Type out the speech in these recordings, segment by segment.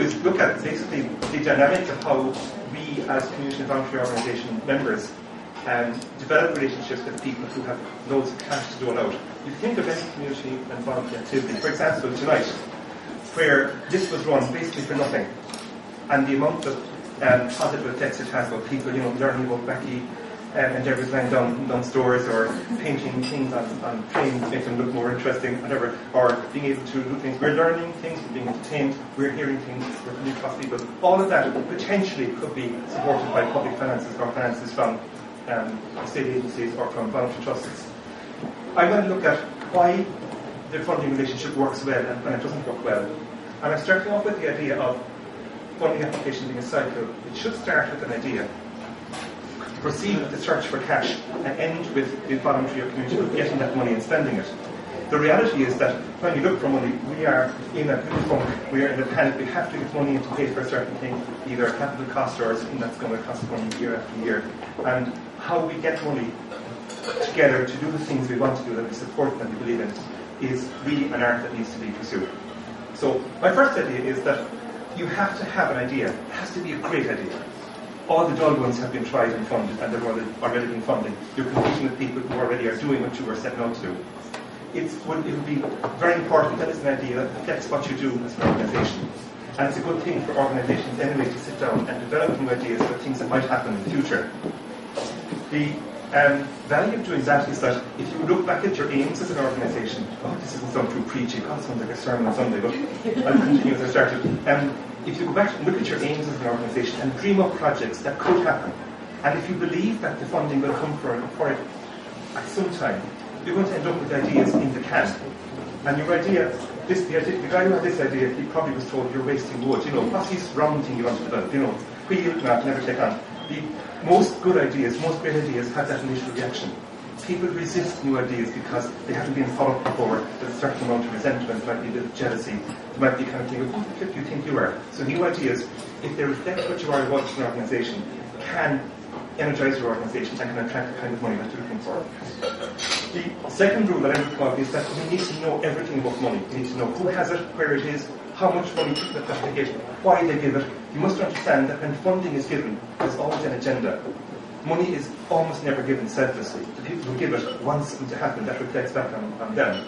is look at basically the dynamic of how we as community voluntary organisation members um, develop relationships with people who have loads of cash to dole out. You think of any community and voluntary activity, for example, tonight, where this was run basically for nothing, and the amount of um, positive effects it has about people, you know, learning about Becky um, endeavours laying down, down stores or painting things on, on trains make them look more interesting, whatever, or being able to do things. We're learning things, we're being entertained, we're hearing things, we're coming across people. All of that potentially could be supported by public finances or finances from um, state agencies or from voluntary trusts. I'm going to look at why the funding relationship works well and when it doesn't work well. And I'm starting off with the idea of funding application being a cycle. It should start with an idea proceed with the search for cash and end with the voluntary or community of getting that money and spending it. The reality is that when we look for money, we are in a funk, we are in a panic, we have to get money in to pay for a certain thing, either a capital cost or something that's going to cost money year after year. And how we get money together to do the things we want to do, that we support and we believe in, is really an art that needs to be pursued. So my first idea is that you have to have an idea. It has to be a great idea all the dull ones have been tried and funded, and they're already, been funded. You're competing with people who already are doing what you were setting out to do. It would be very important that it's an idea that affects what you do as an organisation. And it's a good thing for organisations anyway to sit down and develop new ideas for things that might happen in the future. The um, value of doing that is that if you look back at your aims as an organisation, oh, this isn't so too preachy, God, sounds like a sermon on Sunday, but I'll continue as I started. Um, if you go back and look at your aims as an organisation and dream up projects that could happen, and if you believe that the funding will come for, for it at some time, you're going to end up with ideas in the can. And your idea, this, the, idea, the guy who had this idea, he probably was told you're wasting wood. You know, what's this round thing you want to develop? You know, wheel, not never take on. The most good ideas, most great ideas have that initial reaction people resist new ideas because they haven't been followed before. There's a certain amount of resentment, might be a bit of jealousy, there might be kind of thing, oh, who the flip do you think you are? So new ideas, if they reflect what you are as an organisation, can energize your organisation and can attract the kind of money that you're looking for. The second rule that I would up is that we need to know everything about money. We need to know who has it, where it is, how much money people have to get, why they give it. You must understand that when funding is given, there's always an agenda money is almost never given selflessly. The people who give it want something to happen that reflects back on, on them.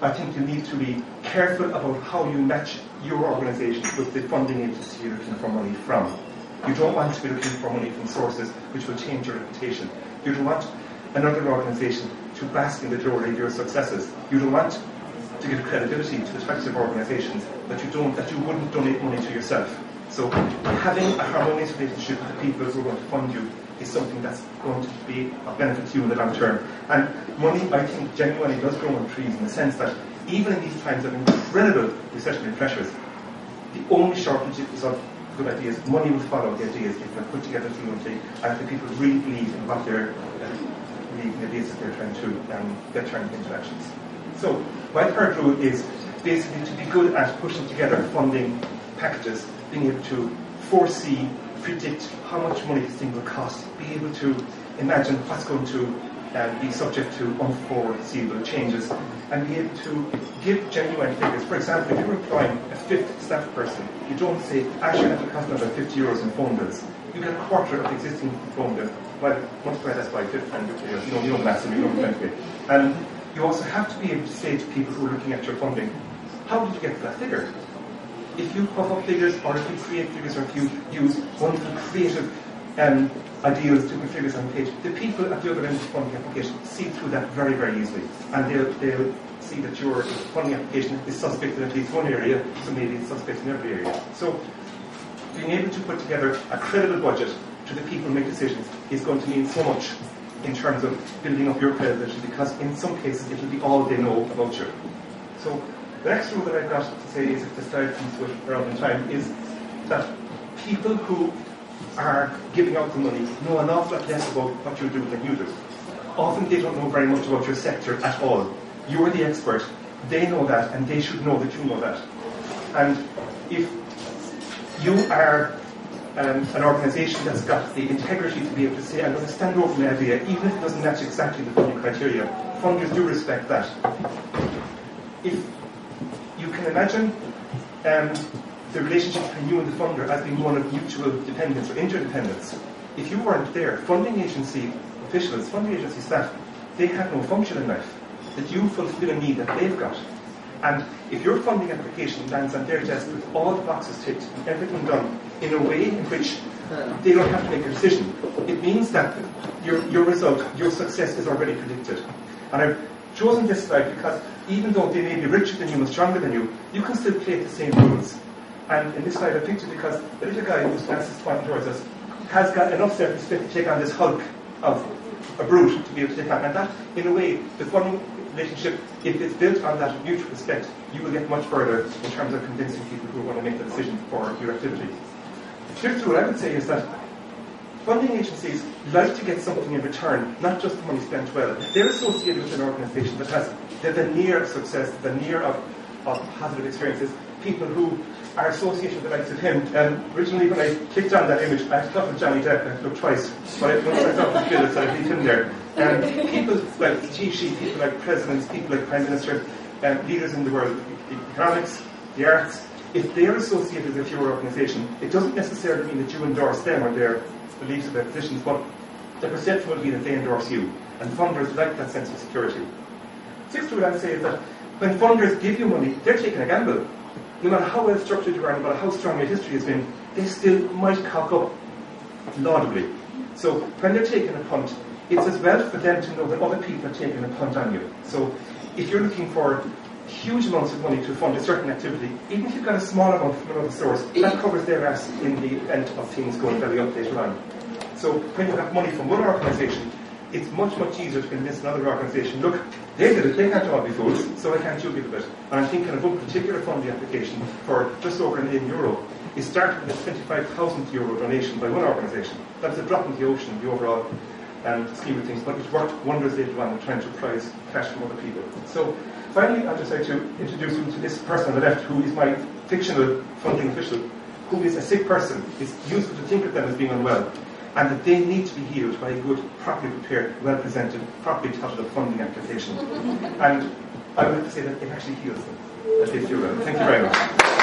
I think you need to be careful about how you match your organisation with the funding agency you're looking for money from. You don't want to be looking for money from sources which will change your reputation. You don't want another organisation to bask in the glory of your successes. You don't want to give credibility to the types of organisations that you don't that you wouldn't donate money to yourself. So having a harmonious relationship with the people who are going to fund you is something that's going to be of benefit to you in the long term. And money, I think, genuinely does grow on trees in the sense that even in these times of incredible recessionary pressures, the only shortage is of good ideas. Money will follow the ideas if they're put together fluently and if the people really believe in what they're uh, the ideas that they're trying to um, get turned into actions. So my third rule is basically to be good at pushing together funding packages, being able to foresee predict how much money this thing will cost, be able to imagine what's going to uh, be subject to unforeseeable changes, and be able to give genuine figures. For example, if you're employing a fifth staff person, you don't say, actually, I have to cost another 50 euros in phone bills. You get a quarter of the existing phone bill. Well, multiply that by 50, and you know, you know maths, and you know. And you also have to be able to say to people who are looking at your funding, how did you get to that figure? If you puff up figures or if you create figures or if you use wonderful creative um, ideas to put figures on page, the people at the other end of the funding application see through that very, very easily. And they'll, they'll see that your funding application is suspect in at least one area, so maybe it's suspect in every area. So being able to put together a credible budget to the people who make decisions is going to mean so much in terms of building up your credibility because in some cases it will be all they know about you. So the next rule that I've got to say is, to it around in time, is that people who are giving out the money know an awful lot less about what you're doing than you do. Often they don't know very much about your sector at all. You're the expert. They know that, and they should know that you know that. And if you are um, an organisation that's got the integrity to be able to say, I'm going to stand over my idea, even if it doesn't match exactly the funding criteria, funders do respect that. If you imagine um, the relationship between you and the funder as being one of mutual dependence or interdependence. If you weren't there, funding agency officials, funding agency staff, they have no function in life. That you fulfill a need that they've got. And if your funding application lands on their desk with all the boxes ticked and everything done in a way in which they don't have to make a decision, it means that your, your result, your success is already predicted. And I've chosen this slide because even though they may be richer than you and stronger than you, you can still play the same rules. And in this I picked it because the little guy fastest pointing towards us has got enough self-respect to take on this hulk of a brute to be able to take on. And that, in a way, the funding relationship, if it's built on that mutual respect, you will get much further in terms of convincing people who want to make the decision for your activity. Fifth rule I would say is that funding agencies like to get something in return, not just the money spent well. They're associated with an organisation that has the veneer of success, the veneer of, of positive experiences, people who are associated with the likes of him. And originally, when I clicked on that image, I thought of Johnny Depp. I looked twice, but I, when I thought of Phyllis, I leave him there. And people like Taoiseach, people like presidents, people like prime ministers, um, leaders in the world, economics, the arts, if they're associated with your organisation, it doesn't necessarily mean that you endorse them or their beliefs their positions, but the perception will be that they endorse you. And funders like that sense of security. Sixth rule I'd say is that when funders give you money, they're taking a gamble no matter how well structured you are, no matter how strong your history has been, they still might cock up laudably. So when they're taking a punt, it's as well for them to know that other people are taking a punt on you. So if you're looking for huge amounts of money to fund a certain activity, even if you've got a small amount from another source, that covers their ass in the event of things going belly up later on. So when you have money from one organisation, it's much, much easier to convince another organisation, look, they did it, they can't all be fools, so I can't you give a bit. And I'm thinking of one particular funding application for just over a million euro. It started with a 25,000 euro donation by one organisation. That was a drop in the ocean, the overall um, scheme of things, but it worked wonders later on in trying to prize cash from other people. So finally, I'd just like to introduce you to this person on the left, who is my fictional funding official, who is a sick person. It's useful to think of them as being unwell and that they need to be healed by a good, properly prepared, well presented, properly titled funding application. and I would have to say that it actually heals them. Thank you very much.